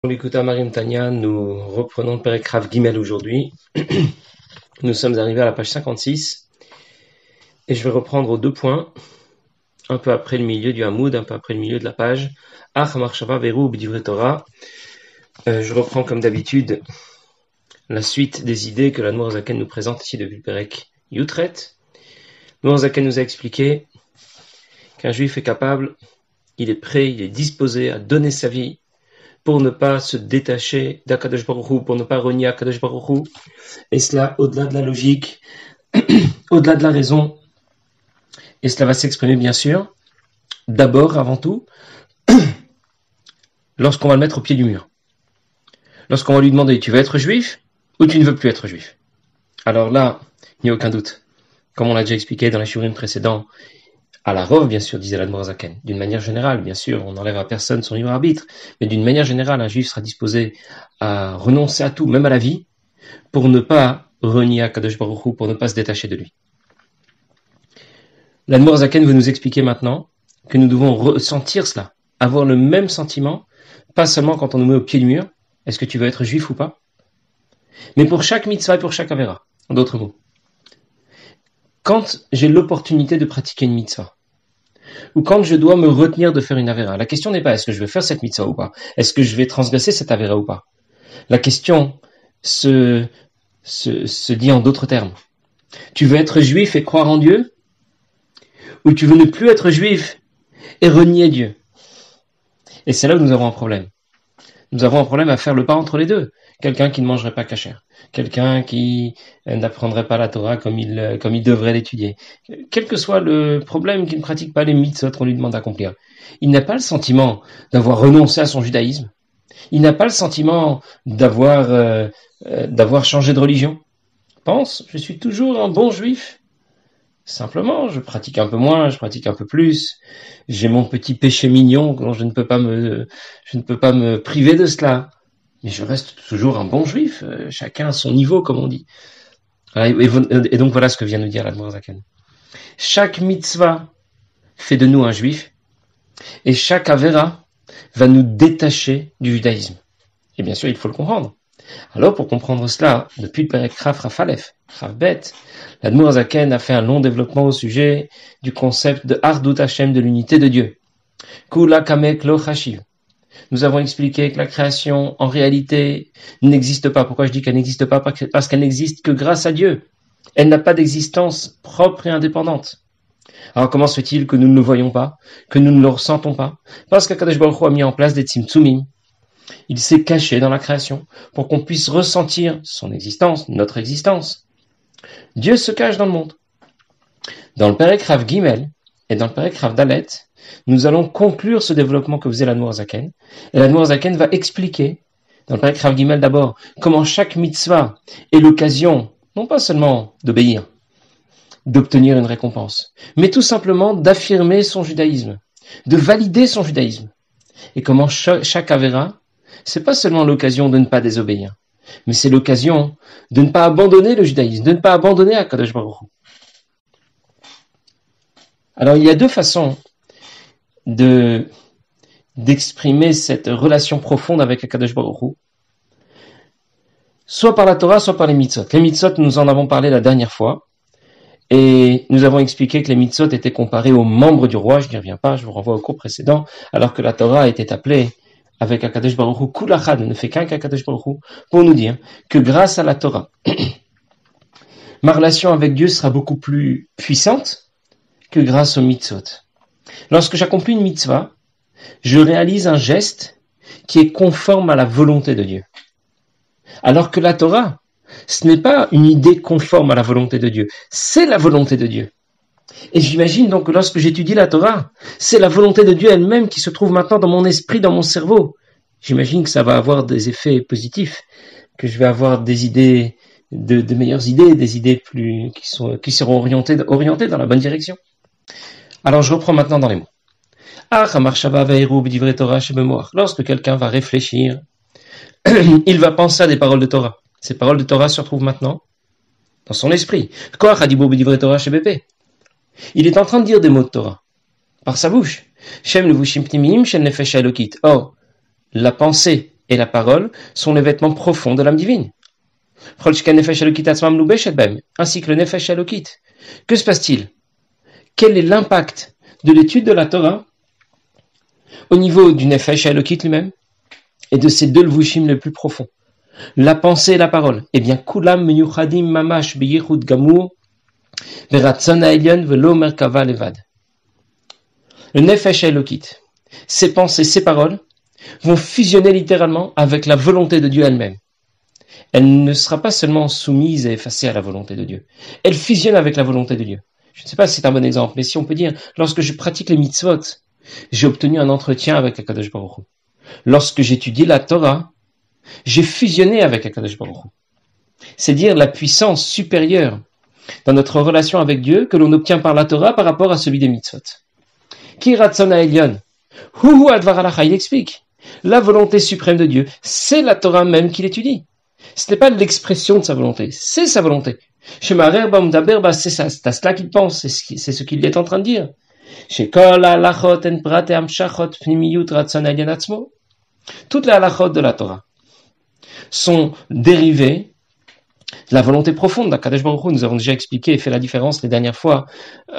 Pour l'écouter à Mariam Tania, nous reprenons le Père Gimel aujourd'hui. nous sommes arrivés à la page 56 et je vais reprendre deux points, un peu après le milieu du Hamoud, un peu après le milieu de la page. Ach Marshava Veru Torah. Euh, je reprends comme d'habitude la suite des idées que la Zaken nous présente ici depuis le Perek Yutret. Zaken nous a expliqué qu'un juif est capable, il est prêt, il est disposé à donner sa vie pour ne pas se détacher d'Akadosh Baruch pour ne pas renier Akadosh Baruch et cela au-delà de la logique, au-delà de la raison, et cela va s'exprimer bien sûr, d'abord, avant tout, lorsqu'on va le mettre au pied du mur. Lorsqu'on va lui demander, tu veux être juif ou tu ne veux plus être juif? Alors là, il n'y a aucun doute. Comme on l'a déjà expliqué dans les shurim précédents, à la rove, bien sûr, disait l'Admorazaken. D'une manière générale, bien sûr, on n'enlève à personne son libre arbitre, mais d'une manière générale, un juif sera disposé à renoncer à tout, même à la vie, pour ne pas renier à Kadosh Baruch pour ne pas se détacher de lui. L'Admorazaken veut nous expliquer maintenant que nous devons ressentir cela, avoir le même sentiment, pas seulement quand on nous met au pied du mur, est-ce que tu veux être juif ou pas, mais pour chaque mitzvah et pour chaque avera, en d'autres mots. Quand j'ai l'opportunité de pratiquer une mitzvah, ou quand je dois me retenir de faire une avéra. La question n'est pas est-ce que je vais faire cette mitzvah ou pas, est-ce que je vais transgresser cette avéra ou pas. La question se, dit en d'autres termes. Tu veux être juif et croire en Dieu Ou tu veux ne plus être juif et renier Dieu Et c'est là où nous avons un problème. Nous avons un problème à faire le pas entre les deux quelqu'un qui ne mangerait pas cachère, quelqu'un qui euh, n'apprendrait pas la Torah comme il, euh, comme il devrait l'étudier, quel que soit le problème, qui ne pratique pas les mitzvot qu'on lui demande d'accomplir. Il n'a pas le sentiment d'avoir renoncé à son judaïsme. Il n'a pas le sentiment d'avoir euh, d'avoir changé de religion. Pense, je suis toujours un bon juif. Simplement, je pratique un peu moins, je pratique un peu plus. J'ai mon petit péché mignon dont je ne peux pas me priver de cela mais je reste toujours un bon juif, euh, chacun à son niveau, comme on dit. Et, donc voilà ce que vient nous dire l'Admorazaken. Chaque mitzvah fait de nous un juif, et chaque avera va nous détacher du judaïsme. Et bien sûr, il faut le comprendre. Alors, pour comprendre cela, depuis le Père Kraf Rafalef, Rafbet, l'Admorazaken a fait un long développement au sujet du concept de Ardut Hashem, de l'unité de Dieu. Kula Kamek Lo nous avons expliqué que la création, en réalité, n'existe pas. Pourquoi je dis qu'elle n'existe pas? Parce qu'elle n'existe que grâce à Dieu. Elle n'a pas d'existence propre et indépendante. Alors comment se fait-il que nous ne le voyons pas, que nous ne le ressentons pas? Parce qu'Akadosh Baruch Hu a mis en place des tzimtzumim. Il s'est caché dans la création pour qu'on puisse ressentir son existence, notre existence. Dieu se cache dans le monde. Dans le Père Rav Gimel et dans le Père Rav Dalet, nous allons conclure ce développement que faisait la Zaken. Et la Zaken va expliquer, dans le Père Gimel d'abord, comment chaque mitzvah est l'occasion, non pas seulement d'obéir, d'obtenir une récompense, mais tout simplement d'affirmer son judaïsme, de valider son judaïsme. Et comment chaque, Avera, c'est pas seulement l'occasion de ne pas désobéir, mais c'est l'occasion de ne pas abandonner le judaïsme, de ne pas abandonner Akadosh Baruch Alors il y a deux façons de d'exprimer cette relation profonde avec Akadosh Baruch soit par la Torah, soit par les mitzvot. Les mitzvot, nous en avons parlé la dernière fois, et nous avons expliqué que les mitzvot étaient comparés aux membres du roi, je n'y reviens pas, je vous renvoie au cours précédent, alors que la Torah était appelée avec Akadosh Baruch Kulachad ne fait qu'un qu'Akadosh Baruch pour nous dire que grâce à la Torah, ma relation avec Dieu sera beaucoup plus puissante que grâce aux mitzvot. Lorsque j'accomplis une mitzvah, je réalise un geste qui est conforme à la volonté de Dieu. Alors que la Torah, ce n'est pas une idée conforme à la volonté de Dieu, c'est la volonté de Dieu. Et j'imagine donc que lorsque j'étudie la Torah, c'est la volonté de Dieu elle-même qui se trouve maintenant dans mon esprit, dans mon cerveau. J'imagine que ça va avoir des effets positifs, que je vais avoir des idées, de, meilleures idées, des idées plus qui, seront orientées dans la bonne direction. Alors je reprends maintenant dans les mots. Lorsque quelqu'un va réfléchir, il va penser à des paroles de Torah. Ces paroles de Torah se retrouvent maintenant dans son esprit. Il est en train de dire des mots de Torah par sa bouche. Or, la pensée et la parole sont les vêtements profonds de l'âme divine. Ainsi que le Nefesh Elokit. Que se passe-t-il? Quel est l'impact de l'étude de la Torah au niveau du Nefesh Elokit lui-même et de ces deux levushim les plus profonds? La pensée et la parole. Eh bien, kulam meyuchadim mamash beyichud gamur veratzon velo merkava levad. Le Nefesh Elokit, ses pensées, ses paroles, vont fusionner littéralement avec la volonté de Dieu elle-même. Elle ne sera pas seulement soumise et effacée à la volonté de Dieu. Elle fusionne avec la volonté de Dieu. Je ne sais pas si c'est un bon exemple, mais si on peut dire, lorsque je pratique les mitzvot, j'ai obtenu un entretien avec Akadosh Baruch Hu. Lorsque j'étudie la Torah, j'ai fusionné avec Akadosh Baruch Hu. C'est dire la puissance supérieure dans notre relation avec Dieu que l'on obtient par la Torah par rapport à celui des mitzvot. Qui ratzona Elion Hu Advar il explique. La volonté suprême de Dieu, c'est la Torah même qu'il étudie. Ce n'est pas l'expression de sa volonté, c'est sa volonté. Chez c'est ça, c'est à cela qu'il pense, c'est ce qu'il est en train de dire. Toutes les halachot de la Torah sont dérivées de la volonté profonde d'Akadosh Baruch Hu. Nous avons déjà expliqué et fait la différence les dernières fois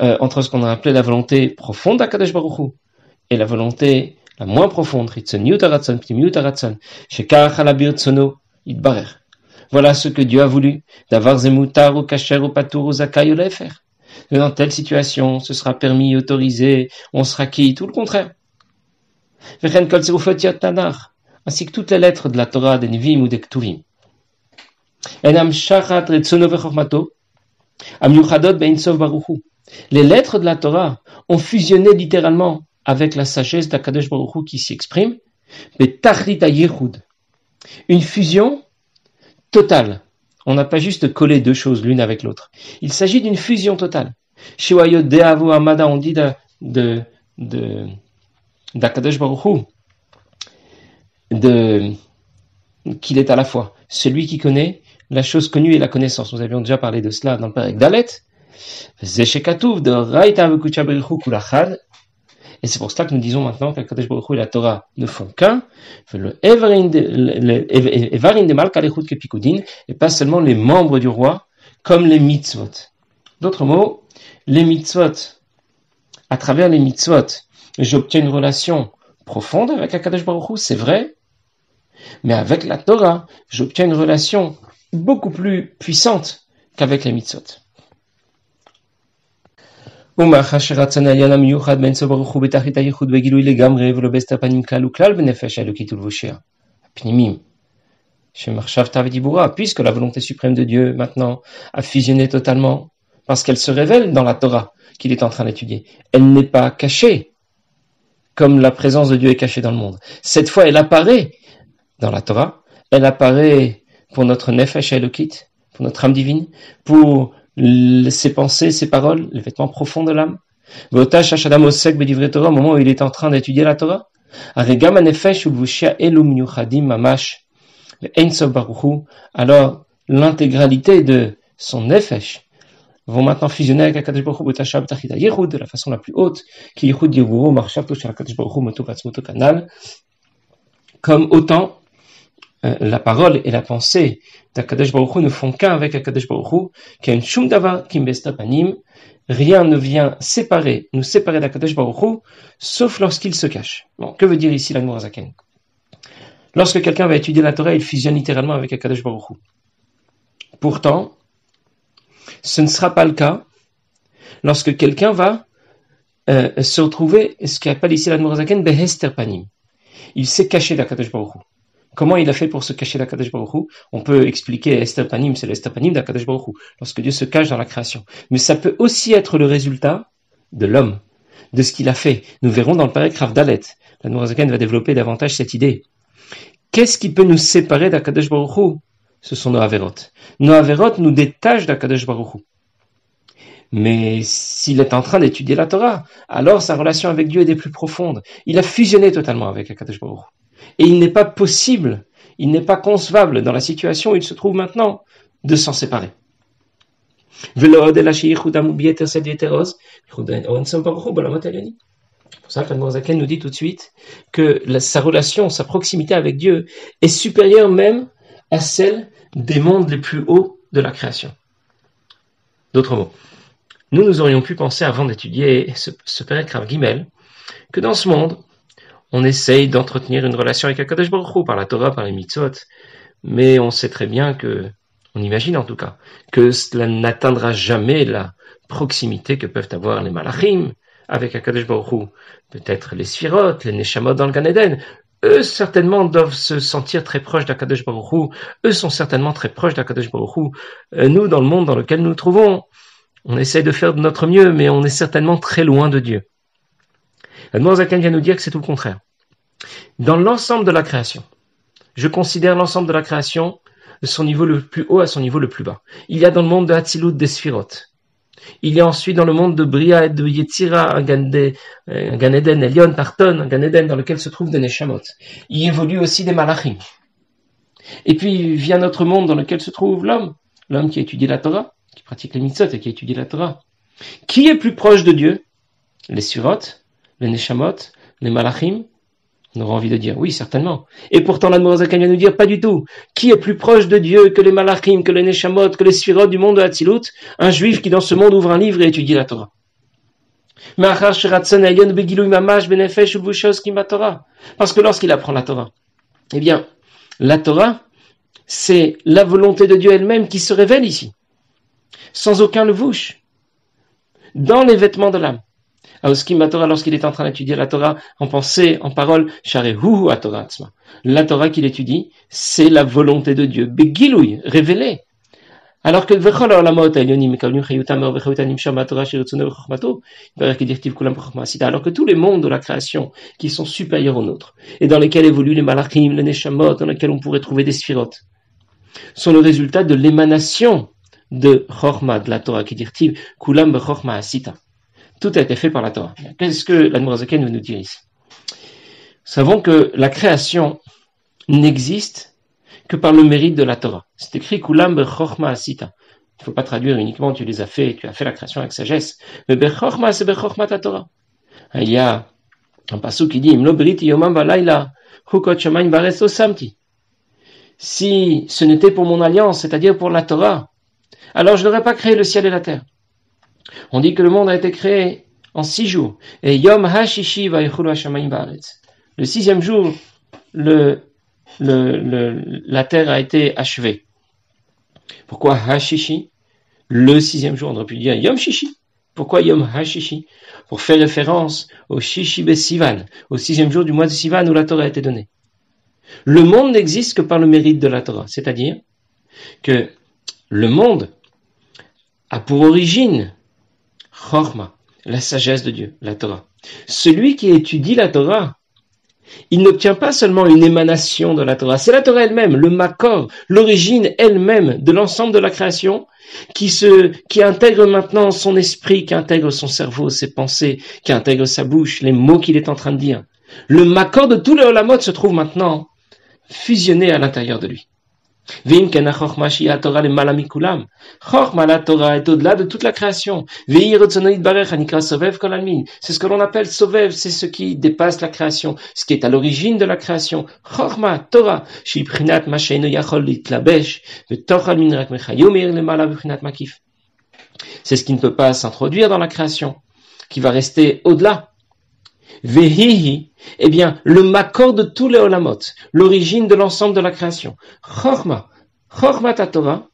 euh, entre ce qu'on a appelé la volonté profonde d'Akadosh Baruch Hu et la volonté la moins profonde, voilà ce que Dieu a voulu. D'avoir zemutar ou kacher ou patur ou zakai ou faire. Dans telle situation, ce sera permis, autorisé, on sera qui, tout le contraire. Ainsi que toutes les lettres de la Torah, des Nevim ou des Ktuvim. Les lettres de la Torah ont fusionné littéralement avec la sagesse d'Akadosh Baruch Hu qui s'y exprime, mais Une fusion totale. On n'a pas juste collé deux choses l'une avec l'autre. Il s'agit d'une fusion totale. Shiwayot Deavo Amada, on dit de, de, qu'il est à la fois celui qui connaît la chose connue et la connaissance. Nous avions déjà parlé de cela dans le Père Dalet. De Raita et c'est pour cela que nous disons maintenant que Kadesh Baruch et la Torah ne font qu'un, et pas seulement les membres du roi, comme les mitzvot. D'autres mots, les mitzvot, à travers les mitzvot, j'obtiens une relation profonde avec Akadosh Baruch c'est vrai, mais avec la Torah, j'obtiens une relation beaucoup plus puissante qu'avec les mitzvot. Puisque la volonté suprême de Dieu maintenant a fusionné totalement, parce qu'elle se révèle dans la Torah qu'il est en train d'étudier. Elle n'est pas cachée, comme la présence de Dieu est cachée dans le monde. Cette fois, elle apparaît dans la Torah, elle apparaît pour notre Nefesh Elokit, pour notre âme divine, pour ses pensées, ses paroles, les vêtements profonds de l'âme. Au moment où il est en train d'étudier la Torah, alors l'intégralité de son nefesh vont maintenant fusionner avec Akadosh Baruch Hu de la façon la plus haute, qui Yehud Yevuro Marshavto Shel Akadosh Baruch Hu Moto Kanal, comme autant la parole et la pensée d'Akadosh Baruch Hu ne font qu'un avec Akadosh Baruch Hu, qui a une shum davar panim, rien ne vient séparer, nous séparer d'Akadosh Baruch Hu, sauf lorsqu'il se cache. Bon, que veut dire ici la Zaken? Lorsque quelqu'un va étudier la Torah, il fusionne littéralement avec Akadosh Baruch Hu. Pourtant, ce ne sera pas le cas lorsque quelqu'un va euh, se retrouver, ce qu'appelle ici la Zaken, behester panim. Il s'est caché d'Akadosh Baruch Hu. Comment il a fait pour se cacher d'Akadosh Baruch On peut expliquer Esther Panim, c'est l'Esther Panim d'Akadosh Baruch lorsque Dieu se cache dans la création. Mais ça peut aussi être le résultat de l'homme, de ce qu'il a fait. Nous verrons dans le paragraphe d'Alet. La Nourazaken va développer davantage cette idée. Qu'est-ce qui peut nous séparer d'Akadosh Baruch Ce sont nos Averot. Nos Averot nous détachent d'Akadosh Baruch. Mais s'il est en train d'étudier la Torah, alors sa relation avec Dieu est des plus profondes. Il a fusionné totalement avec Akadosh Baruch. Et il n'est pas possible, il n'est pas concevable dans la situation où il se trouve maintenant de s'en séparer. pour ça que nous dit tout de suite que sa relation, sa proximité avec Dieu est supérieure même à celle des mondes les plus hauts de la création. D'autres mots, nous, nous aurions pu penser avant d'étudier ce, ce Père Gimel que dans ce monde, on essaye d'entretenir une relation avec Akadosh Baruch par la Torah, par les mitzvot, mais on sait très bien que, on imagine en tout cas, que cela n'atteindra jamais la proximité que peuvent avoir les malachim avec Akadosh Baruch Peut-être les sphirotes, les neshamot dans le Gan eux certainement doivent se sentir très proches d'Akadosh Baruch eux sont certainement très proches d'Akadosh Baruch euh, Nous, dans le monde dans lequel nous nous trouvons, on essaie de faire de notre mieux, mais on est certainement très loin de Dieu. Zakan vient nous dire que c'est tout le contraire. Dans l'ensemble de la création, je considère l'ensemble de la création de son niveau le plus haut à son niveau le plus bas. Il y a dans le monde de Hatzilut des Sphirot. Il y a ensuite dans le monde de Bria et de Yetzira un Gan, Eden, Elion, Tarton, un Gan Eden dans lequel se trouvent des Neshamot. Il évolue aussi des Malachim. Et puis vient notre monde dans lequel se trouve l'homme, l'homme qui étudie la Torah, qui pratique les mitzvot et qui étudie la Torah. Qui est plus proche de Dieu? Les Surot, les Neshamot, les Malachim On aura envie de dire oui, certainement. Et pourtant, l'Admorazakan vient nous dire pas du tout. Qui est plus proche de Dieu que les Malachim, que les Neshamot, que les Surot du monde de Hatzilut Un juif qui dans ce monde ouvre un livre et étudie la Torah. Parce que lorsqu'il apprend la Torah, eh bien, la Torah, c'est la volonté de Dieu elle-même qui se révèle ici sans aucun levouche, dans les vêtements de l'âme. Lorsqu'il est en train d'étudier la Torah, en pensée, en parole, à Torah La Torah qu'il étudie, c'est la volonté de Dieu, Begilouy, révélée. Alors que alors que tous les mondes de la création qui sont supérieurs aux nôtres et dans lesquels évoluent les malachim, les neshamot, dans lesquels on pourrait trouver des sphirotes, sont le résultat de l'émanation de Chorma, de la Torah, qui dit Kulam Asita. Tout a été fait par la Torah. Qu'est-ce que l'Admorazaken veut nous dire ici? Savons que la création n'existe que par le mérite de la Torah. C'est écrit Kulam Chorma Asita. Il ne faut pas traduire uniquement tu les as fait, tu as fait la création avec sagesse. Mais Bechorma, c'est Bechorma ta Torah. Il y a un passage qui dit Yomam Hukot Samti. Si ce n'était pour mon alliance, c'est-à-dire pour la Torah, alors je n'aurais pas créé le ciel et la terre. On dit que le monde a été créé en six jours. Et Yom Hashishi Le sixième jour, le, le, la terre a été achevée. Pourquoi Hashishi? Le sixième jour, on aurait pu dire Yom Shishi. Pourquoi Yom Hashishi? Pour faire référence au Shishibe Sivan, au sixième jour du mois de Sivan où la Torah a été donnée. Le monde n'existe que par le mérite de la Torah, c'est-à-dire que le monde a pour origine La sagesse de Dieu, la Torah. Celui qui étudie la Torah, il n'obtient pas seulement une émanation de la Torah, c'est la Torah elle-même, le Makor, l'origine elle-même de l'ensemble de la création, qui intègre maintenant son esprit, qui intègre son cerveau, ses pensées, qui intègre sa bouche, les mots qu'il est en train de dire. Le Makor de tous les Olamot se trouve maintenant fusionné à l'intérieur de lui. La Torah est au-delà de toute la création. C'est ce que l'on appelle sovev, c'est ce qui dépasse la création, ce qui est à l'origine de la création. Torah. C'est ce qui ne peut pas s'introduire dans la création, qui va rester au-delà. Vehihi, eh bien, le makor de tous les olamot, l'origine de l'ensemble de la création. Chorma, chorma Torah,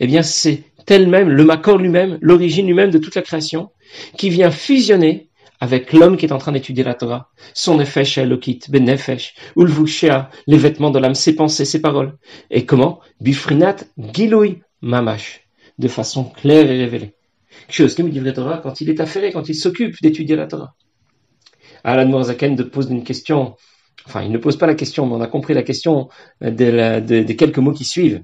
eh bien, c'est elle-même, le makor lui-même, l'origine lui-même de toute la création, qui vient fusionner avec l'homme qui est en train d'étudier la Torah, son nefesh elokit, ben nefesh, ulvushea, les vêtements de l'âme, ses pensées, ses paroles. Et comment? Bifrinat gilui mamash, de façon claire et révélée. Chose me dit la Torah quand il est affairé, quand il s'occupe d'étudier la Torah. Alan Morzaken pose une question, enfin il ne pose pas la question, mais on a compris la question des quelques mots qui suivent.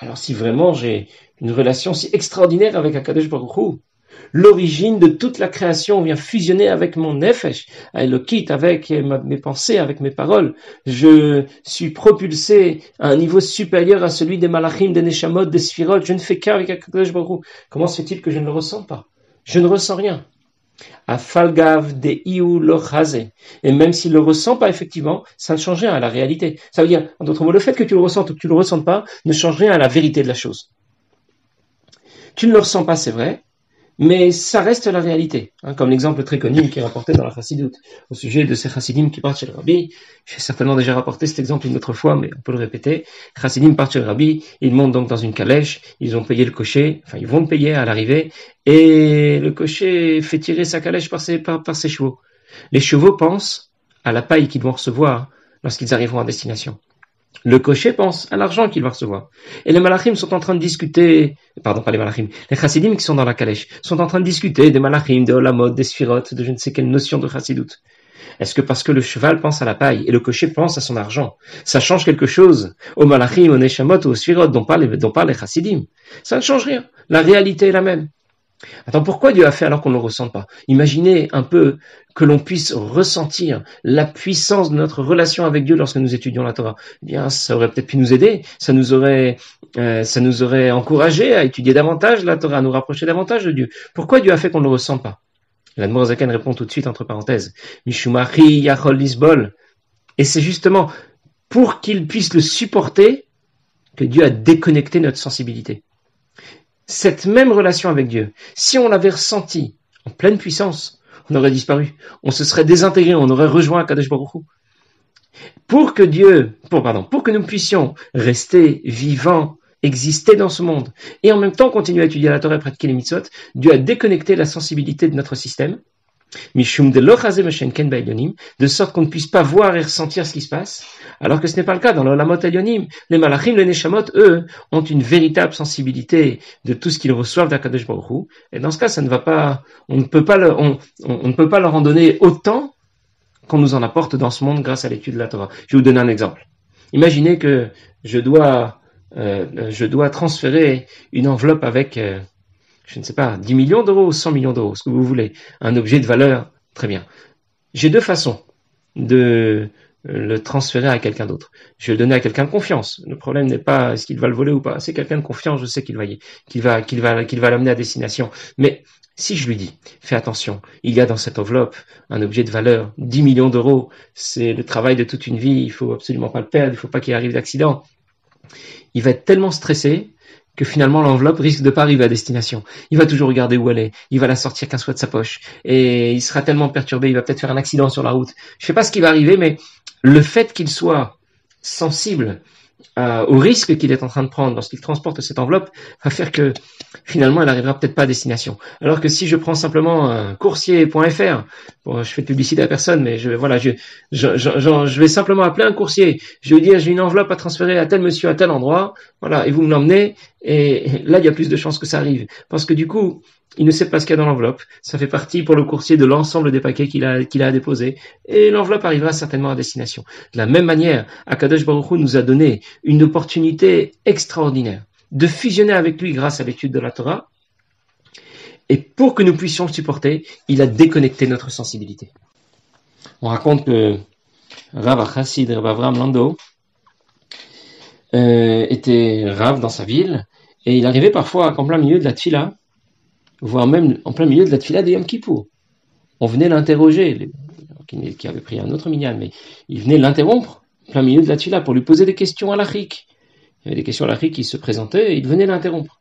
Alors si vraiment j'ai une relation si extraordinaire avec Akadosh Baruch l'origine de toute la création vient fusionner avec mon nefesh, quitte avec mes pensées, avec mes paroles. Je suis propulsé à un niveau supérieur à celui des malachim, des neshamot, des sphirot. Je ne fais qu'avec Akadosh Baruch Comment se fait-il que je ne le ressens pas? Je ne ressens rien. À falgav de Et même s'il le ressent pas effectivement, ça ne change rien à la réalité. Ça veut dire, en d'autres mots, le fait que tu le ressentes ou que tu le ressentes pas ne change rien à la vérité de la chose. Tu ne le ressens pas, c'est vrai, mais ça reste la réalité, hein, comme l'exemple très connu qui est rapporté dans la Chassidoute, au sujet de ces Chassidim qui partent chez le Rabbi. J'ai certainement déjà rapporté cet exemple une autre fois, mais on peut le répéter. Chassidim partent chez le Rabbi, ils montent donc dans une calèche, ils ont payé le cocher, enfin ils vont payer à l'arrivée, et le cocher fait tirer sa calèche par ses, par ses chevaux. Les chevaux pensent à la paille qu'ils vont recevoir lorsqu'ils arriveront à destination. Le cocher pense à l'argent qu'il va recevoir. Et les malachim sont en train de discuter, pardon, pas les malachim, les chassidim qui sont dans la calèche, sont en train de discuter des malachim, de la mode, des sphirotes, de je ne sais quelle notion de chassidoute. Est-ce que parce que le cheval pense à la paille et le cocher pense à son argent, ça change quelque chose au malachim, au neshamot ou au sphirotes dont parlent, dont les chassidim? Ça ne change rien. La réalité est la même. Attends, pourquoi Dieu a fait alors qu'on ne le ressent pas? Imaginez un peu que l'on puisse ressentir la puissance de notre relation avec Dieu lorsque nous étudions la Torah. Eh bien, ça aurait peut-être pu nous aider, ça nous aurait, euh, ça nous aurait encouragé à étudier davantage la Torah, à nous rapprocher davantage de Dieu. Pourquoi Dieu a fait qu'on ne le ressent pas? La Zaken répond tout de suite entre parenthèses, Mishumari Yachol Lisbol. Et c'est justement pour qu'il puisse le supporter que Dieu a déconnecté notre sensibilité cette même relation avec Dieu, si on l'avait ressenti en pleine puissance, on aurait disparu. On se serait désintégré, on aurait rejoint Kadesh Baruch Pour que Dieu, pour, pardon, pour que nous puissions rester vivants, exister dans ce monde, et en même temps continuer à étudier la Torah et pratiquer les mitzvot, Dieu a déconnecté la sensibilité de notre système de sorte qu'on ne puisse pas voir et ressentir ce qui se passe, alors que ce n'est pas le cas dans l'Olamot Elyonim. Les Malachim, les Neshamot, eux, ont une véritable sensibilité de tout ce qu'ils reçoivent d'Akadosh Baruch Et dans ce cas, ça ne va pas, on ne peut pas, leur, on, ne peut pas leur en donner autant qu'on nous en apporte dans ce monde grâce à l'étude de la Torah. Je vais vous donner un exemple. Imaginez que je dois, euh, je dois transférer une enveloppe avec euh, je ne sais pas, 10 millions d'euros ou 100 millions d'euros, ce que vous voulez, un objet de valeur, très bien. J'ai deux façons de le transférer à quelqu'un d'autre. Je vais le donner à quelqu'un de confiance. Le problème n'est pas est-ce qu'il va le voler ou pas. C'est quelqu'un de confiance, je sais qu'il va qu'il va qu'il va qu'il va l'amener à destination. Mais si je lui dis, fais attention, il y a dans cette enveloppe un objet de valeur, 10 millions d'euros, c'est le travail de toute une vie, il faut absolument pas le perdre, il faut pas qu'il arrive d'accident. Il va être tellement stressé que finalement l'enveloppe risque de pas arriver à destination. Il va toujours regarder où elle est, il va la sortir qu'un soit de sa poche, et il sera tellement perturbé, il va peut-être faire un accident sur la route. Je sais pas ce qui va arriver, mais le fait qu'il soit sensible euh, au risque qu'il est en train de prendre lorsqu'il transporte cette enveloppe va faire que finalement elle n'arrivera peut-être pas à destination. Alors que si je prends simplement un coursier.fr, bon, je fais de publicité à personne, mais je voilà, je vais simplement appeler un coursier. Je vais dire j'ai une enveloppe à transférer à tel monsieur à tel endroit, voilà, et vous me l'emmenez. Et là il y a plus de chances que ça arrive, parce que du coup il ne sait pas ce qu'il y a dans l'enveloppe. Ça fait partie pour le coursier de l'ensemble des paquets qu'il a, qu'il a déposés. Et l'enveloppe arrivera certainement à destination. De la même manière, Akadosh Baruch Hu nous a donné une opportunité extraordinaire de fusionner avec lui grâce à l'étude de la Torah. Et pour que nous puissions le supporter, il a déconnecté notre sensibilité. On raconte que Rav Chassid, Rav Avram Lando, euh, était Rav dans sa ville, et il arrivait parfois en plein milieu de la tfila, voire même en plein milieu de la tfila de Yom Kippour. On venait l'interroger, qui avait pris un autre minyan, mais il venait l'interrompre en plein milieu de la tfila pour lui poser des questions à l'Afrique. Il y avait des questions à l'Afrique qui se présentaient et il venait l'interrompre.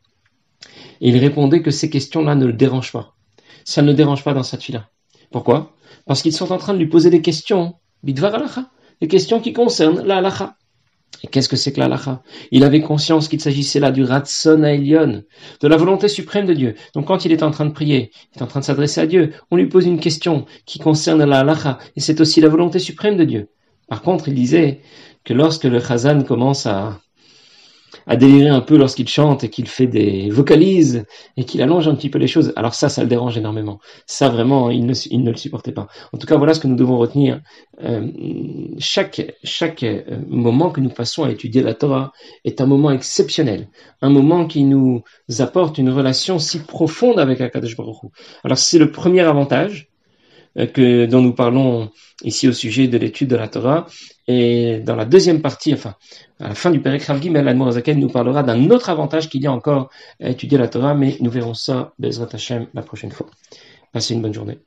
Et il répondait que ces questions-là ne le dérangent pas. Ça ne le dérange pas dans sa tfila. Pourquoi? Parce qu'ils sont en train de lui poser des questions, bidvar des questions qui concernent la alacha. Qu'est-ce que c'est que l'alacha Il avait conscience qu'il s'agissait là du ratson Elion, de la volonté suprême de Dieu. Donc quand il est en train de prier, il est en train de s'adresser à Dieu, on lui pose une question qui concerne la et c'est aussi la volonté suprême de Dieu. Par contre, il disait que lorsque le chazan commence à, à délirer un peu lorsqu'il chante et qu'il fait des vocalises et qu'il allonge un petit peu les choses. Alors ça, ça le dérange énormément. Ça, vraiment, il ne, le supportait pas. En tout cas, voilà ce que nous devons retenir. Euh, chaque, chaque euh, moment que nous passons à étudier la Torah est un moment exceptionnel. Un moment qui nous apporte une relation si profonde avec Akadosh Baruch Hu. Alors c'est le premier avantage que, dont nous parlons ici au sujet de l'étude de la Torah. Et dans la deuxième partie, enfin, à la fin du Rav Gimel, nous parlera d'un autre avantage qu'il y a encore à étudier la Torah, mais nous verrons ça, Bezrat Hashem, la prochaine fois. Passez une bonne journée.